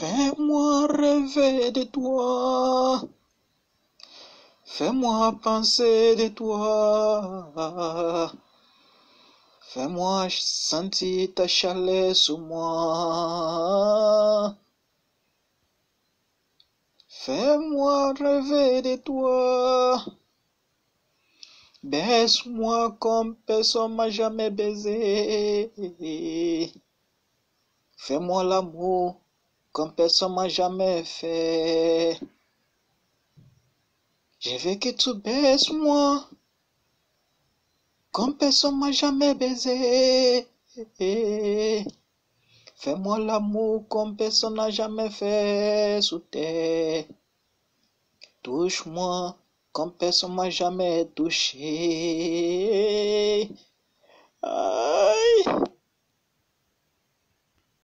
Fais-moi rêver de toi. Fais-moi penser de toi. Fais-moi sentir ta chaleur sur moi. Fais-moi rêver de toi. Baisse-moi comme personne m'a jamais baisé. Fais-moi l'amour comme personne m'a jamais fait. Je veux que tu baisses moi comme personne m'a jamais baisé. Fais-moi l'amour comme personne n'a jamais fait sous terre. Touche-moi comme personne m'a jamais touché. Aïe.